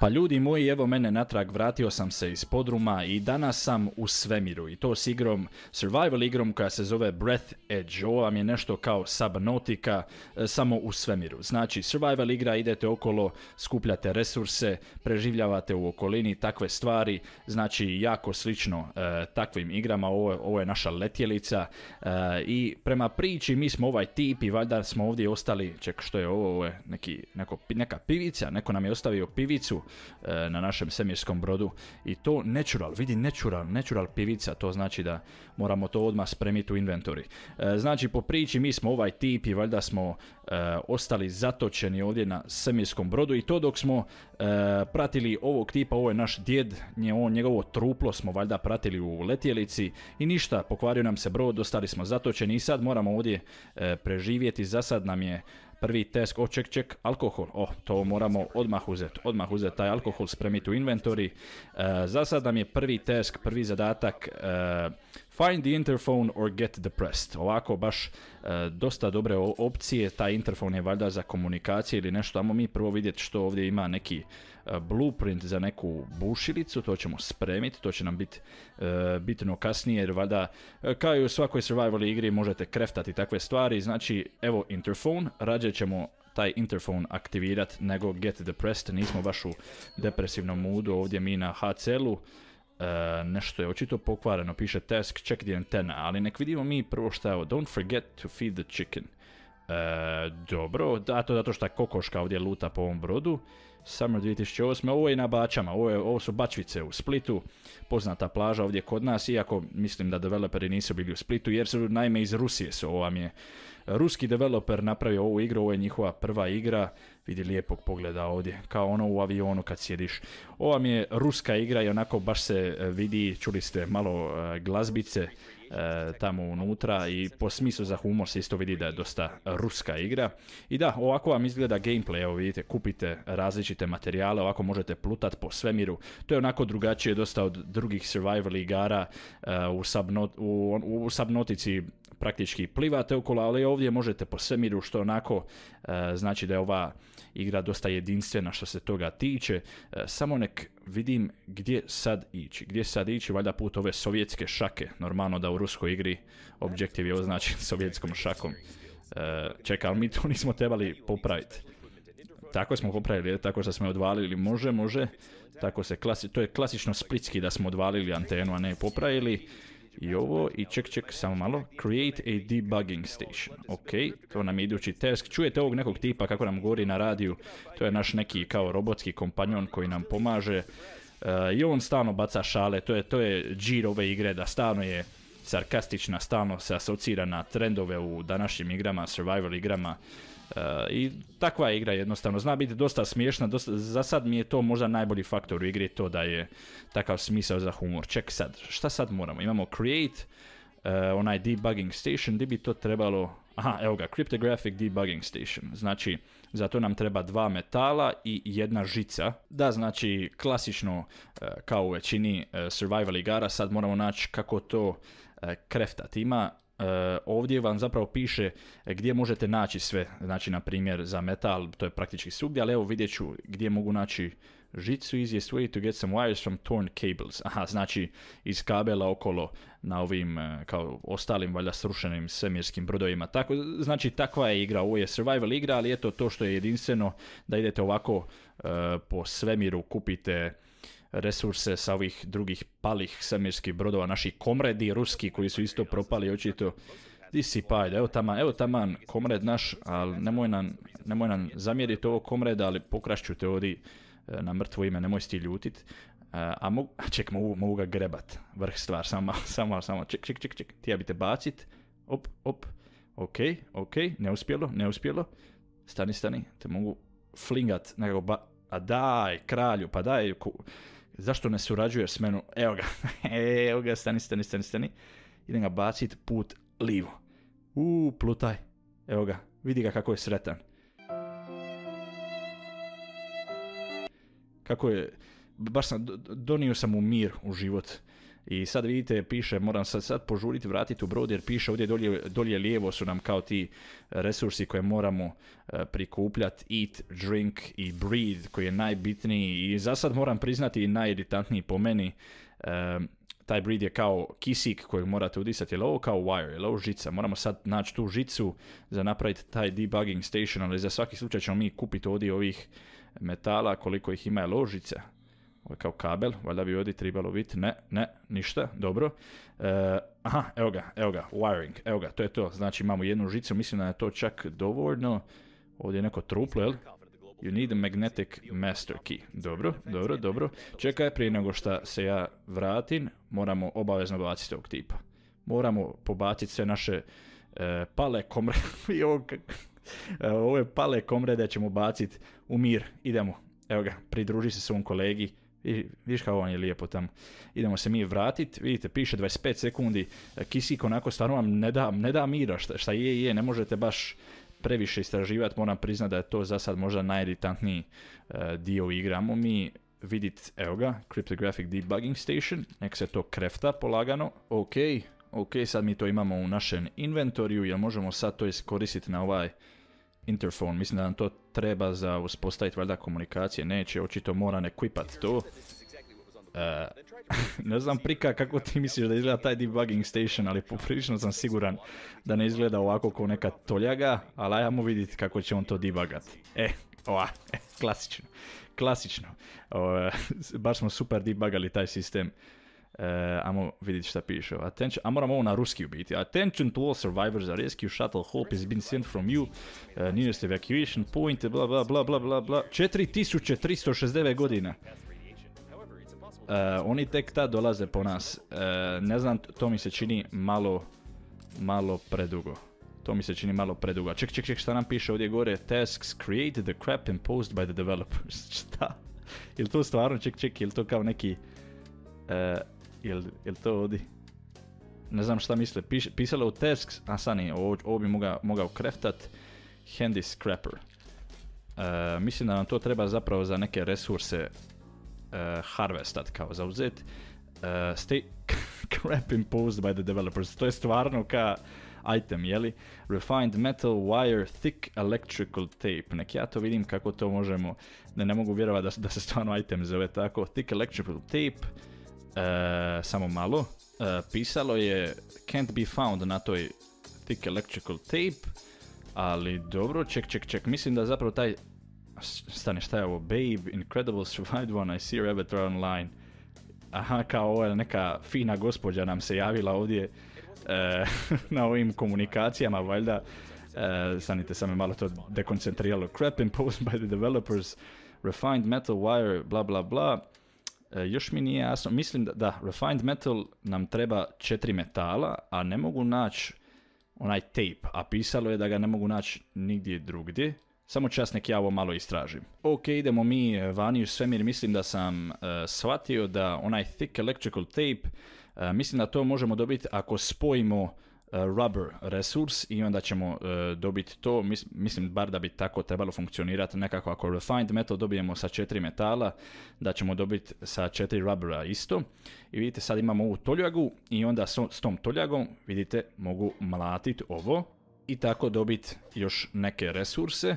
Pa ljudi moji, evo mene natrag, vratio sam se iz podruma i danas sam u svemiru i to s igrom, survival igrom koja se zove Breath Edge. Ovo vam je nešto kao Subnautica, e, samo u svemiru. Znači, survival igra, idete okolo, skupljate resurse, preživljavate u okolini, takve stvari, znači jako slično e, takvim igrama, ovo, ovo je naša letjelica e, i prema priči mi smo ovaj tip i valjda smo ovdje ostali, ček što je ovo, ovo je neki, neko, neka pivica, neko nam je ostavio pivicu, na našem svemirskom brodu. I to natural, vidi natural, natural pivica, to znači da moramo to odmah spremiti u inventori. E, znači po priči mi smo ovaj tip i valjda smo e, ostali zatočeni ovdje na svemirskom brodu. I to dok smo pratili ovog tipa, ovo je naš djed, on, njegovo truplo smo valjda pratili u letjelici i ništa, pokvario nam se brod, ostali smo zatočeni i sad moramo ovdje preživjeti, za sad nam je Prvi test, o ček, ček, alkohol, o, to moramo odmah uzeti, odmah uzeti taj alkohol, spremiti u inventori. E, za sad nam je prvi test, prvi zadatak, e, Find the interphone or get depressed. Ovako baš e, dosta dobre opcije. Taj interfon je valjda za komunikacije ili nešto. Amo mi prvo vidjeti što ovdje ima neki e, blueprint za neku bušilicu. To ćemo spremiti. To će nam biti e, bitno kasnije. Jer valjda kao i u svakoj survival igri možete kreftati takve stvari. Znači evo interfon. Rađe ćemo taj interfon aktivirati nego get depressed. Nismo baš u depresivnom moodu ovdje mi na HCL-u. E, nešto je očito pokvareno, piše task check the antenna, ali nek vidimo mi prvo šta je ovo, don't forget to feed the chicken. E, dobro, da to zato što je kokoška ovdje luta po ovom brodu. Summer 2008. Ovo je na Bačama, ovo, je, ovo su Bačvice u Splitu, poznata plaža ovdje kod nas, iako mislim da developeri nisu bili u Splitu, jer su naime iz Rusije su, ovo vam je ruski developer napravio ovu igru, ovo je njihova prva igra, vidi lijepog pogleda ovdje, kao ono u avionu kad sjediš. Ova mi je ruska igra i onako baš se e, vidi, čuli ste malo e, glazbice e, tamo unutra i po smislu za humor se isto vidi da je dosta ruska igra. I da, ovako vam izgleda gameplay, evo vidite, kupite različite materijale, ovako možete plutat po svemiru. To je onako drugačije dosta od drugih survival igara u, u, u Subnotici praktički plivate okolo, ali ovdje možete po svemiru što onako znači da je ova igra dosta jedinstvena što se toga tiče. E, samo nek vidim gdje sad ići. Gdje sad ići, valjda put ove sovjetske šake. Normalno da u ruskoj igri objektiv je označen sovjetskom šakom. E, čekaj, ali mi to nismo trebali popraviti. Tako smo popravili, tako što smo odvalili, može, može. Tako se to je klasično splitski da smo odvalili antenu, a ne popravili i ovo i ček ček samo malo. Create a debugging station. Ok to nam je idući test. Čujete ovog nekog tipa kako nam govori na radiju? To je naš neki kao robotski kompanjon koji nam pomaže. Uh, i on stalno baca šale. To je, to je džir ove igre da stalno je sarkastična stalno se asocira na trendove u današnjim igrama survival igrama i takva igra jednostavno zna biti dosta smiješna, dosta, za sad mi je to možda najbolji faktor u igri, to da je takav smisao za humor. Ček sad, šta sad moramo? Imamo create, uh, onaj debugging station, gdje bi to trebalo, aha, evo ga, cryptographic debugging station, znači za to nam treba dva metala i jedna žica. Da, znači klasično uh, kao u većini survival igara, sad moramo naći kako to kreftat. Ima E, ovdje vam zapravo piše gdje možete naći sve, znači na primjer za metal, to je praktički svugdje, ali evo vidjet ću gdje mogu naći žicu, easiest way to get some wires from torn cables. Aha, znači iz kabela okolo na ovim e, kao ostalim valjda srušenim svemirskim brodovima. Tako, znači takva je igra, ovo je survival igra, ali eto to što je jedinstveno da idete ovako e, po svemiru, kupite resurse sa ovih drugih palih svemirskih brodova, naši komredi ruski koji su isto propali očito. Di si evo taman, evo taman komred naš, ali nemoj nam, nemoj nam zamjeriti ovo komreda, ali pokrašću te ovdje e, na mrtvo ime, nemoj si ti ljutit. E, a mogu, ček, mogu, mogu ga grebat, vrh stvar, samo samo, samo, ček, ček, ček, ček, ti ja bi te bacit, op, op, ok, ok, neuspjelo, neuspjelo, stani, stani, te mogu flingat nekako ba, a daj, kralju, pa daj, zašto ne surađuješ s menom? Evo ga, evo ga, stani, stani, stani, stani. Idem ga bacit put livo. U, plutaj. Evo ga, vidi ga kako je sretan. Kako je, baš sam, donio sam mu mir u život. I sad vidite, piše, moram sad, sad požuriti, vratiti u brod jer piše ovdje dolje, dolje lijevo su nam kao ti resursi koje moramo uh, prikupljati, eat, drink i breathe koji je najbitniji i za sad moram priznati i najiritantniji po meni. taj breed je kao kisik kojeg morate udisati, je ovo kao wire, je ovo žica? Moramo sad naći tu žicu za napraviti taj debugging station, ali za svaki slučaj ćemo mi kupiti ovdje ovih metala, koliko ih ima, je ložica? Kao kabel, valjda bi ovdje trebalo biti. Ne, ne, ništa, dobro. E, aha, evo ga, evo ga, wiring, evo ga, to je to. Znači imamo jednu žicu, mislim da je to čak dovoljno. Ovdje je neko truplo, jel? You need a magnetic master key. Dobro, dobro, dobro. Čekaj, prije nego što se ja vratim, moramo obavezno baciti ovog tipa. Moramo pobaciti sve naše e, pale komre... E, ove pale komrede ćemo baciti u mir. Idemo. Evo ga, pridruži se svom kolegi. I vidiš kao on je lijepo tamo. Idemo se mi vratiti, vidite, piše 25 sekundi, e, kisik onako stvarno vam ne da, ne da mira, šta, šta je, je, ne možete baš previše istraživati, moram priznati da je to za sad možda najiritantniji uh, dio igramo mi vidit, evo ga, Cryptographic Debugging Station, nek se to krefta polagano, ok, ok, sad mi to imamo u našem inventoriju, jel možemo sad to iskoristiti na ovaj interfon, mislim da nam to treba za uspostaviti valjda komunikacije, neće, očito mora equipat to. E, ne znam prika kako ti misliš da izgleda taj debugging station, ali poprilično sam siguran da ne izgleda ovako kao neka toljaga, ali ajmo vidjeti kako će on to debugati. E, ova, e, klasično, klasično. baš smo super debugali taj sistem. Uh, ajmo vidjeti šta piše. Attention, a moramo ovo na ruski ubiti. Attention to all survivors, a rescue shuttle Hope has been sent from you. Uh, nearest evacuation point, bla bla bla bla bla bla. 4369 godina. Uh, oni tek tad dolaze po nas. Ne znam, to mi se čini malo, malo predugo. To mi se čini malo predugo. Ček, ček, ček, šta nam piše ovdje gore? Tasks created the crap imposed by the developers. šta? Jel to stvarno, ček, ček, jel to kao neki... Jel, jel to ovdje? Ne znam šta misle. Piš, pisalo u tasks, a sad nije, ovo, bi mogao, mogao kreftat. Handy scrapper. Uh, mislim da nam to treba zapravo za neke resurse uh, harvestat kao zauzet. Uh, stay crap imposed by the developers. To je stvarno ka item, jeli? Refined metal wire thick electrical tape. Nek ja to vidim kako to možemo. Ne, ne mogu vjerovati da, da se stvarno item zove tako. Thick electrical tape. E, samo malo. E, pisalo je can't be found na toj thick electrical tape. Ali dobro, ček, ček, ček. Mislim da zapravo taj... Stani, šta je ovo? Babe, incredible survived one, I see avatar online. Aha, kao je neka fina gospođa nam se javila ovdje e, na ovim komunikacijama, valjda. Uh, stanite, sam malo to dekoncentriralo. Crap imposed by the developers, refined metal wire, bla bla bla. E, još mi nije jasno, mislim da, da refined metal nam treba četiri metala, a ne mogu naći onaj tape, a pisalo je da ga ne mogu naći nigdje drugdje. Samo čas nek ja ovo malo istražim. Ok, idemo mi e, vani u svemir, mislim da sam uh, shvatio da onaj thick electrical tape, mislim da to možemo dobiti ako spojimo rubber resurs i onda ćemo uh, dobiti to, mislim bar da bi tako trebalo funkcionirati nekako ako refined metal dobijemo sa četiri metala, da ćemo dobiti sa četiri rubbera isto. I vidite sad imamo ovu toljagu i onda s tom toljagom vidite mogu mlatiti ovo i tako dobiti još neke resurse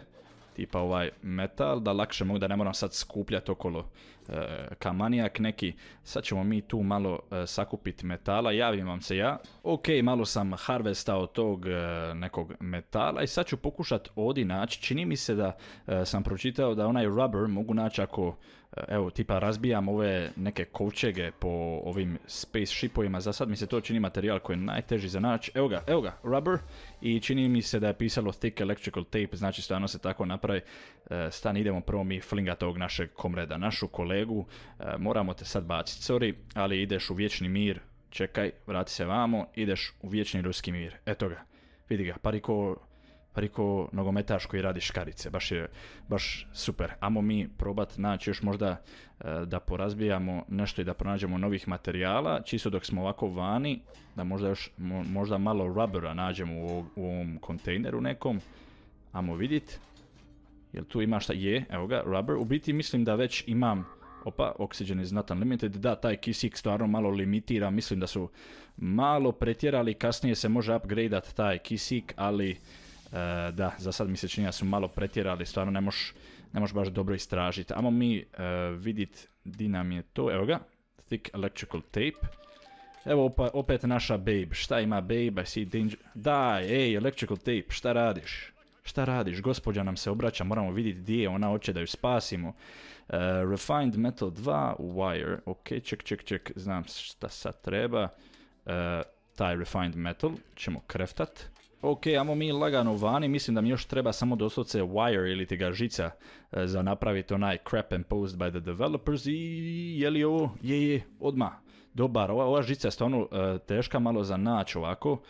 tipa ovaj metal, da lakše mogu, da ne moram sad skupljati okolo e, kamanijak neki. Sad ćemo mi tu malo e, sakupiti metala, javim vam se ja. Ok, malo sam harvestao tog e, nekog metala i sad ću pokušati ovdje naći. Čini mi se da sam pročitao da onaj rubber mogu naći ako evo, tipa razbijam ove neke kovčege po ovim space shipovima, za sad mi se to čini materijal koji je najteži za naći. Evo ga, evo ga, rubber i čini mi se da je pisalo thick electrical tape, znači stvarno se tako napravi. Stan, idemo prvo mi flingat ovog našeg komreda, našu kolegu, e, moramo te sad baciti, sorry, ali ideš u vječni mir, čekaj, vrati se vamo, ideš u vječni ruski mir, eto ga, vidi ga, pariko Riko nogometaš koji radi škarice, baš je baš super. Amo mi probat naći još možda e, da porazbijamo nešto i da pronađemo novih materijala, čisto dok smo ovako vani, da možda još možda malo rubbera nađemo u, u ovom kontejneru nekom. Amo vidit. Jel tu ima šta? Je, evo ga, rubber. U biti mislim da već imam Opa, oxygen is not unlimited. Da, taj kisik stvarno malo limitira. Mislim da su malo pretjerali. Kasnije se može upgradeat taj kisik, ali e, da, za sad mi se čini da su malo pretjerali. Stvarno ne možeš ne baš dobro istražiti. Amo mi uh, vidit di nam je to. Evo ga. Thick electrical tape. Evo opet naša babe. Šta ima babe? I see danger. Daj, ej, electrical tape. Šta radiš? Šta radiš? Gospođa nam se obraća. Moramo vidjeti gdje je. Ona hoće da ju spasimo. Uh, refined metal 2 wire. Ok, ček, ček, ček. Znam šta sad treba. Uh, taj refined metal ćemo kreftat. Ok, amo mi lagano vani, mislim da mi još treba samo doslovce wire ili ti ga žica e, za napraviti onaj crap imposed by the developers i je li ovo? Je, je, odma. Dobar, ova, ova žica je stvarno teška malo za naći ovako.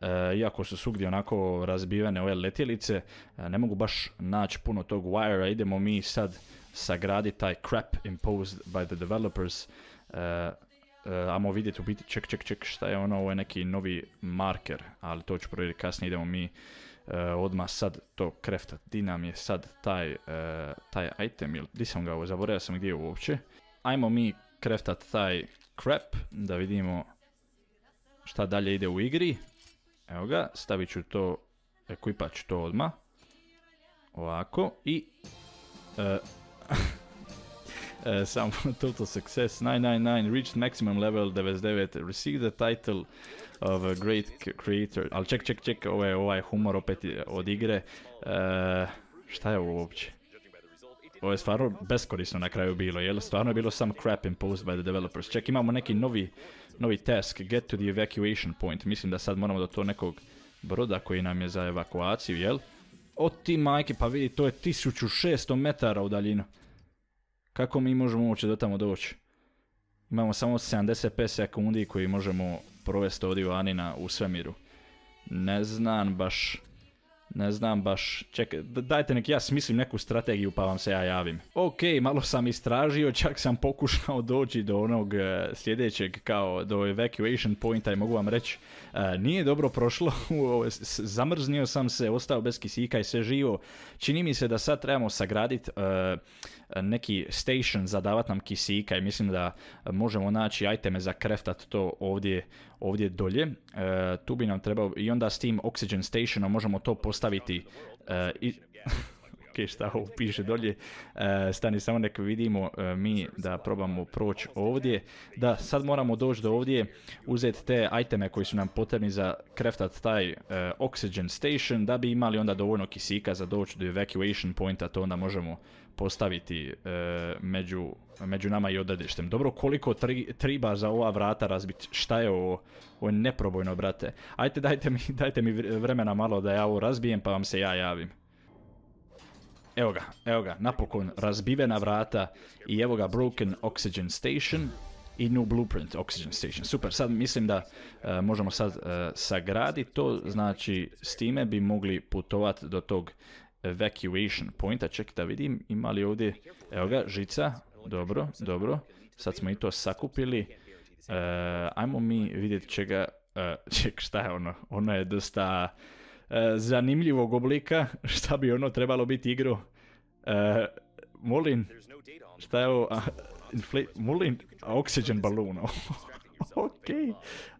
E, iako su svugdje onako razbivene ove letjelice, ne mogu baš naći puno tog wire idemo mi sad sagraditi taj crap imposed by the developers. Uh, amo vidjeti u biti, ček, ček, ček, šta je ono, ovo je neki novi marker, ali to ću provjeriti kasnije, idemo mi odmah sad to kreftat. Di nam je sad taj, taj item, ili di sam ga zaboravio sam gdje je uopće. Ajmo mi kreftat taj crap, da vidimo šta dalje ide u igri. Evo ga, stavit ću to, ekipat ću to odmah. Ovako, i... Uh, some total success 999 reached maximum level 99 received the title of a great creator ali ček ček ček ovaj, ovaj humor opet od igre uh, šta je ovo uopće ovo je stvarno beskorisno na kraju bilo, jel? Stvarno je bilo some crap imposed by the developers. Ček, imamo neki novi, novi task, get to the evacuation point. Mislim da sad moramo do to nekog broda koji nam je za evakuaciju, jel? O ti majke, pa vidi, to je 1600 metara u daljinu. Kako mi možemo uopće do tamo doći? Imamo samo 75 sekundi koji možemo provesti ovdje u Anina u svemiru. Ne znam baš ne znam baš, čekaj, dajte nek ja smislim neku strategiju pa vam se ja javim. Ok, malo sam istražio, čak sam pokušao doći do onog e, sljedećeg kao do evacuation pointa i mogu vam reći, e, nije dobro prošlo, zamrznio sam se, ostao bez kisika i sve živo. Čini mi se da sad trebamo sagraditi e, neki station za davat nam kisika i mislim da možemo naći iteme za kreftat to ovdje, ovdje dolje. E, tu bi nam trebao i onda s tim oxygen stationom možemo to postaviti e, i... ok, šta ovo piše dolje. E, stani, samo nek vidimo mi da probamo proći ovdje. Da, sad moramo doći do ovdje, uzeti te iteme koji su nam potrebni za kreftat taj oxygen station, da bi imali onda dovoljno kisika za doći do evacuation pointa, to onda možemo postaviti e, među, nama i odredištem. Dobro, koliko tri, triba za ova vrata razbiti? Šta je ovo? Ovo je neprobojno, brate. Ajte, dajte mi, dajte mi vremena malo da ja ovo razbijem pa vam se ja javim. Evo ga, evo ga, napokon razbivena vrata i evo ga Broken Oxygen Station i New Blueprint Oxygen Station. Super, sad mislim da e, možemo sad uh, sagraditi to, znači s time bi mogli putovati do tog evacuation pointa. Ček da vidim ima li ovdje, evo ga, žica, dobro, dobro. Sad smo i to sakupili. Uh, ajmo mi vidjeti čega, ček šta je ono, ono je dosta zanimljivog oblika, šta bi ono trebalo biti igro. Molin, šta je ovo, Molin, oxygen balloon, ok,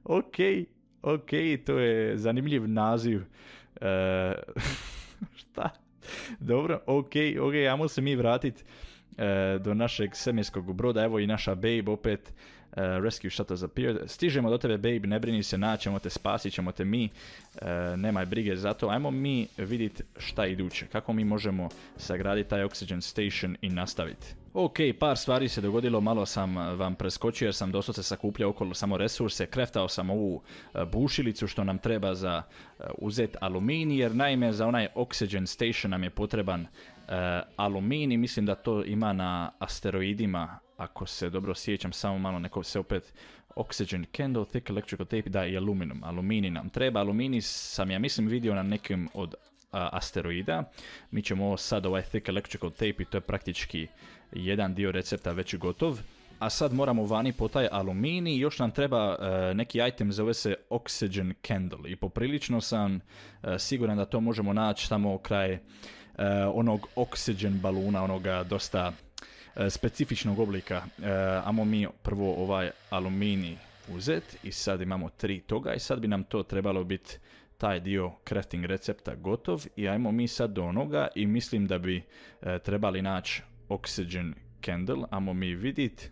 ok, ok, to je zanimljiv naziv. šta? Dobro, ok, ok, ajmo se mi vratiti e, do našeg svemirskog broda, evo i naša Babe opet, uh, Rescue Shuttles appeared. Stižemo do tebe, Babe, ne brini se, naćemo te, spasit ćemo te mi, uh, nemaj brige za to. Ajmo mi vidjeti šta iduće, kako mi možemo sagraditi taj Oxygen Station i nastaviti. Ok, par stvari se dogodilo, malo sam vam preskočio jer sam doslovce sakupljao okolo samo resurse, kreftao sam ovu bušilicu što nam treba za uzet aluminij, jer naime za onaj Oxygen Station nam je potreban aluminij, mislim da to ima na asteroidima ako se dobro sjećam, samo malo neko se opet Oxygen Candle, Thick Electrical Tape, da i aluminum. Aluminij nam treba. Aluminij sam ja mislim vidio na nekim od asteroida. Mi ćemo sad ovaj Thick Electrical Tape i to je praktički jedan dio recepta već gotov. A sad moramo vani po taj aluminij, još nam treba e, neki item, zove se Oxygen Candle i poprilično sam e, siguran da to možemo naći tamo kraj e, onog Oxygen baluna, onoga dosta specifičnog oblika. Amo mi prvo ovaj aluminij uzet i sad imamo tri toga i sad bi nam to trebalo biti taj dio crafting recepta gotov i ajmo mi sad do onoga i mislim da bi trebali naći oxygen candle, amo mi vidit.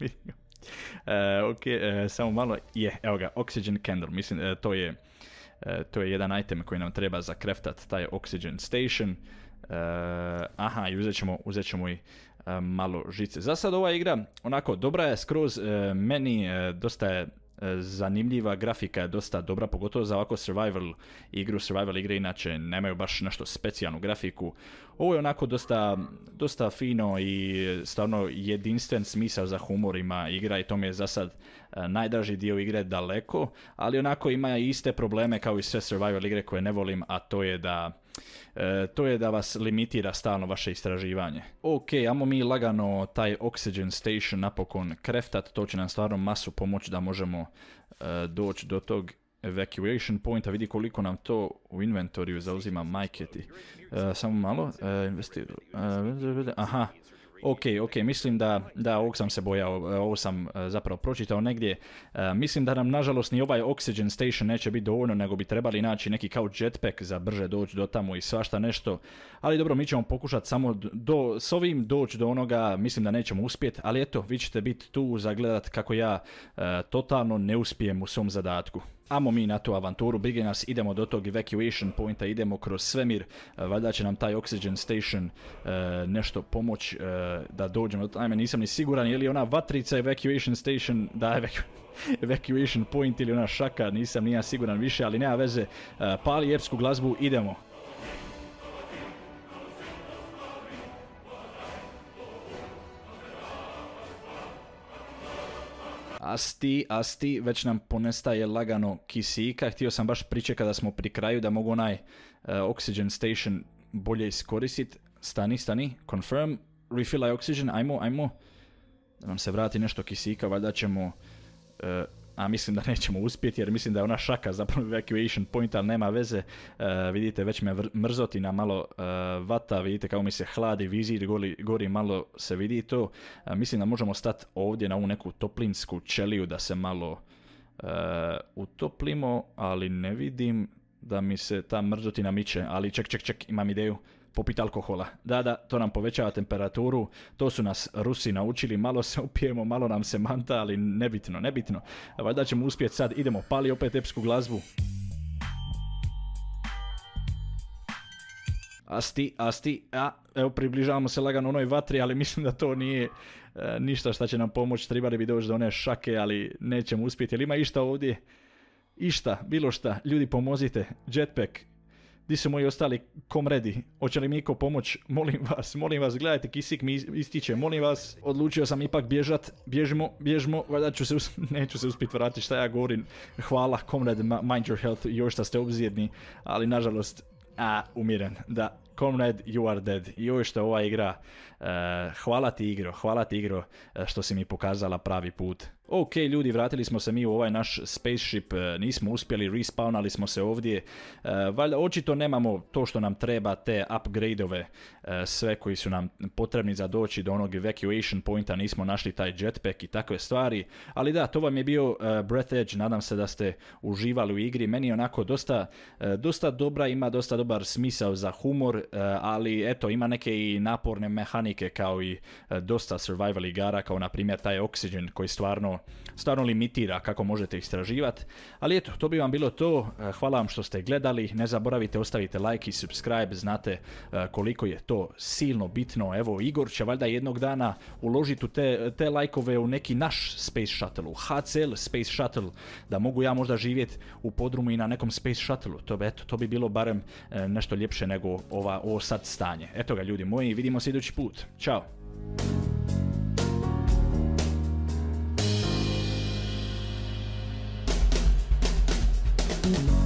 e, ok, e, samo malo, je, evo ga, oxygen candle, mislim, e, to je to je jedan item koji nam treba za kreftat, taj oxygen station. aha, i uzet ćemo, uzet ćemo i malo žice. Za sad ova igra, onako, dobra je skroz, meni dosta je zanimljiva grafika je dosta dobra, pogotovo za ovako survival igru. Survival igre inače nemaju baš nešto specijalnu grafiku. Ovo je onako dosta, dosta fino i stvarno jedinstven smisao za humor ima igra i to mi je za sad e, najdraži dio igre daleko, ali onako ima iste probleme kao i sve survival igre koje ne volim, a to je da E, to je da vas limitira stalno vaše istraživanje. Ok, amo mi lagano taj Oxygen Station napokon kreftat, to će nam stvarno masu pomoći da možemo e, doći do tog evacuation pointa, vidi koliko nam to u inventoriju zauzima majketi. E, samo malo, aha, Ok, ok, mislim da, da ovog sam se bojao, ovo sam e, zapravo pročitao negdje. E, mislim da nam nažalost ni ovaj Oxygen Station neće biti dovoljno, nego bi trebali naći neki kao jetpack za brže doći do tamo i svašta nešto. Ali dobro, mi ćemo pokušati samo do, s ovim doći do onoga, mislim da nećemo uspjeti, ali eto, vi ćete biti tu za gledat kako ja e, totalno ne uspijem u svom zadatku. Amo mi na tu avanturu Beginners, idemo do tog evacuation pointa, idemo kroz svemir, e, valjda će nam taj oxygen station e, nešto pomoć e, da dođemo. Ajme, nisam ni siguran je li ona vatrica evacuation station, da evacuation point ili ona šaka, nisam nija siguran više, ali nema veze. Pali epsku glazbu, idemo. Asti, asti, već nam ponestaje lagano kisika. Htio sam baš pričekati da smo pri kraju da mogu onaj uh, oxygen station bolje iskoristiti. Stani, stani, confirm, refill oxygen, ajmo, ajmo. Da nam se vrati nešto kisika, valjda ćemo uh, a mislim da nećemo uspjeti jer mislim da je ona šaka zapravo evacuation point, ali nema veze. Uh, vidite, već me mrzotina malo uh, vata, vidite kako mi se hladi vizir, gori, gori malo se vidi to. Uh, mislim da možemo stati ovdje na ovu neku toplinsku čeliju da se malo utoplimo, ali ne vidim da mi se ta mrzotina miče, ali ček, ček, ček, imam ideju popit alkohola. Da, da, to nam povećava temperaturu, to su nas Rusi naučili, malo se upijemo, malo nam se manta, ali nebitno, nebitno. Valjda ćemo uspjeti sad, idemo, pali opet epsku glazbu. Asti, asti, a, evo približavamo se lagano onoj vatri, ali mislim da to nije e, ništa što će nam pomoći, trebali bi doći do one šake, ali nećemo uspjeti. Jel ima išta ovdje? Išta, bilo šta, ljudi pomozite, jetpack, Di su moji ostali komredi? Hoće li mi ko pomoć? Molim vas, molim vas, gledajte, kisik mi ističe, molim vas. Odlučio sam ipak bježat, bježimo, bježimo, valjda ću se, neću se uspjeti vratiti šta ja govorim. Hvala, komred, mind your health, još što ste obzirni, ali nažalost, a, umiren, da. Comrade, you are dead. Ovo što ova igra, uh, hvala ti igro, hvala ti igro uh, što si mi pokazala pravi put. Ok ljudi, vratili smo se mi u ovaj naš spaceship, e, nismo uspjeli, respawnali smo se ovdje. E, valjda očito nemamo to što nam treba, te upgradeove, e, sve koji su nam potrebni za doći do onog evacuation pointa, nismo našli taj jetpack i takve stvari. Ali da, to vam je bio Breath Edge, nadam se da ste uživali u igri. Meni je onako dosta, dosta dobra, ima dosta dobar smisao za humor, ali eto, ima neke i naporne mehanike kao i dosta survival igara, kao na primjer taj Oxygen koji stvarno stvarno limitira kako možete istraživati. Ali eto, to bi vam bilo to. E, hvala vam što ste gledali. Ne zaboravite ostavite like i subscribe. Znate e, koliko je to silno bitno. Evo, Igor će valjda jednog dana uložiti te, te lajkove u neki naš Space Shuttle, u HCL Space Shuttle, da mogu ja možda živjeti u podrumu i na nekom Space Shuttle. To eto, to bi bilo barem e, nešto ljepše nego ova, ovo sad stanje. Eto ga ljudi moji, vidimo se idući put. Ćao! you.